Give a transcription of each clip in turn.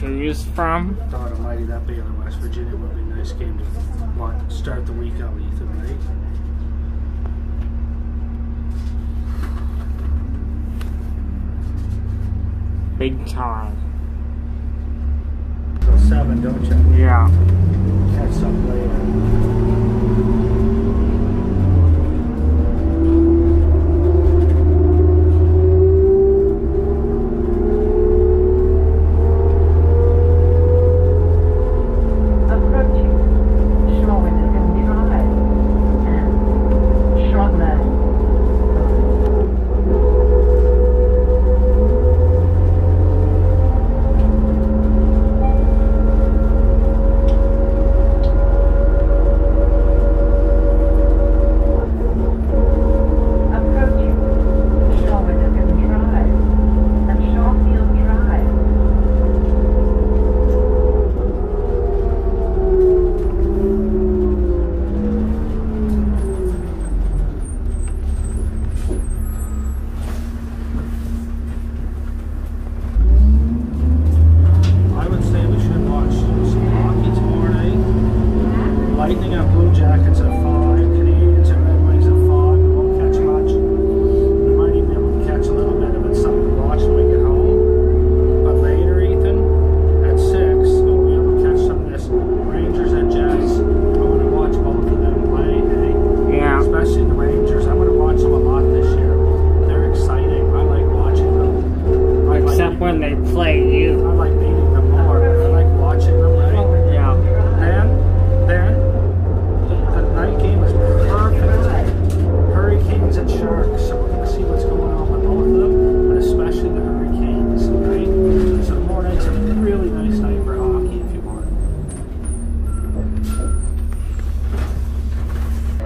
choose from. God almighty, that Baylor, West Virginia would be a nice game to like, start the week out, with, right? Big time. So seven, don't you? Yeah. Catch up later.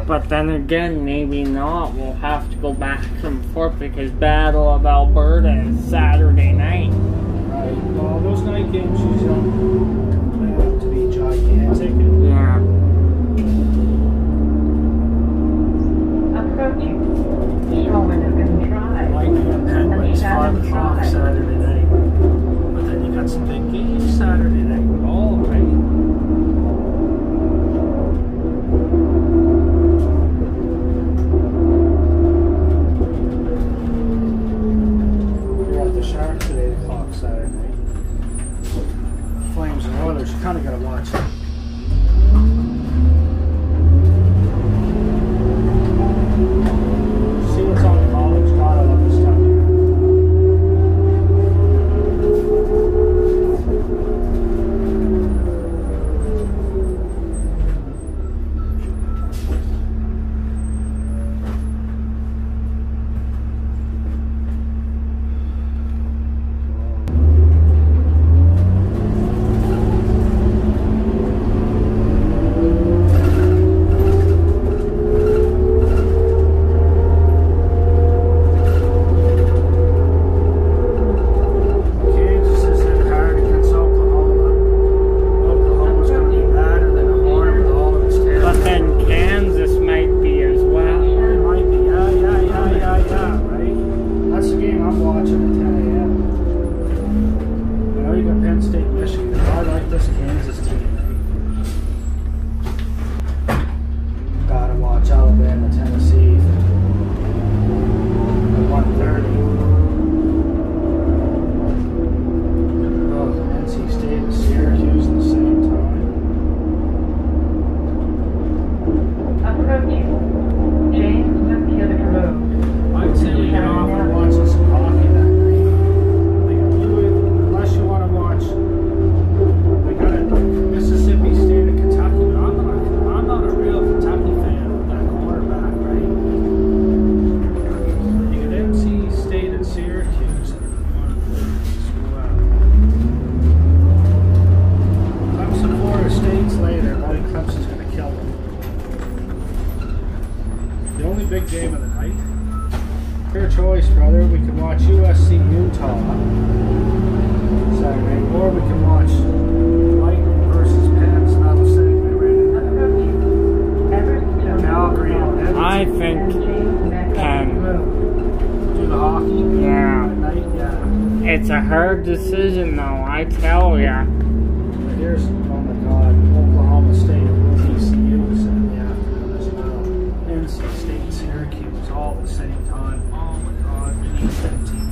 but then again, maybe not. We'll have to go back and forth because Battle of Alberta is Saturday night. Right. Well, those night games usually don't play to be gigantic. Yeah. Approaching. Shawinigan Drive. Like, yeah, it's 5 o'clock Saturday night. But then you got some big games Saturday night. really big game of the night. Your choice, brother. We can watch USC Utah Saturday, or we can watch versus We ran Calgary I think Penn. Do the hockey? Yeah. Yeah. It's a hard decision, though. I tell ya. Here's god,